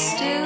still